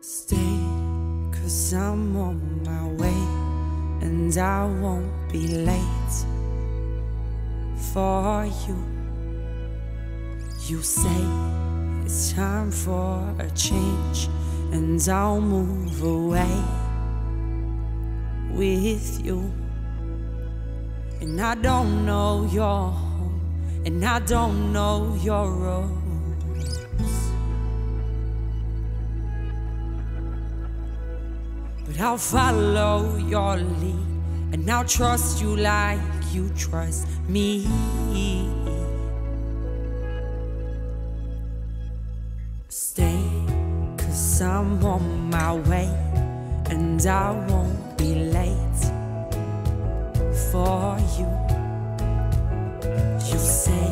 Stay, cause I'm on my way, and I won't be late for you. You say it's time for a change, and I'll move away with you. And I don't know your home, and I don't know your roads. But I'll follow your lead, and I'll trust you like you trust me. Stay, cause I'm on my way, and I won't be late for you. You say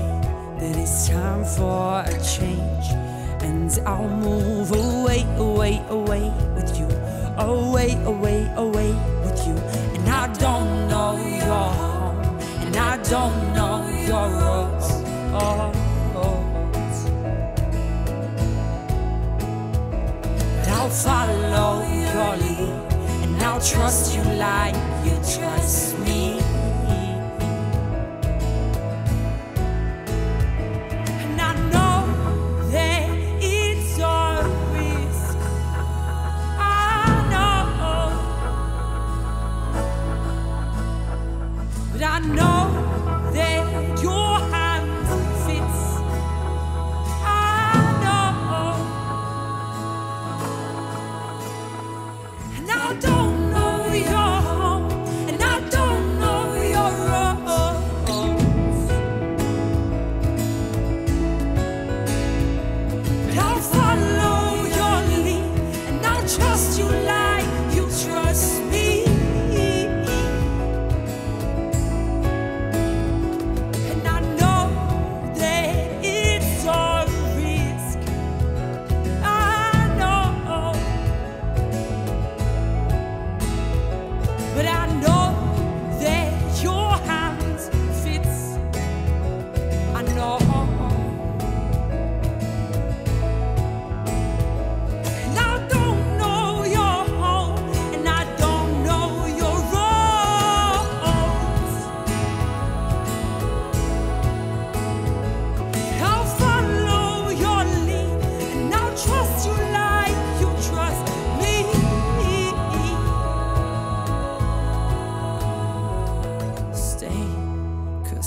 that it's time for a change, and I'll move away, away, away away, away, away with you. And I don't know your home, and I don't know your roads. Oh, But I'll follow your lead, and I'll trust you like you trust me. Don't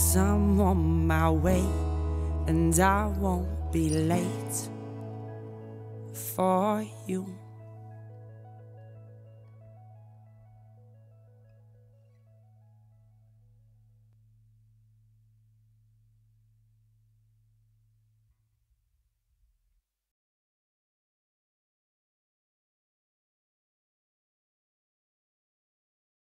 cause I'm on my way, and I won't be late for you.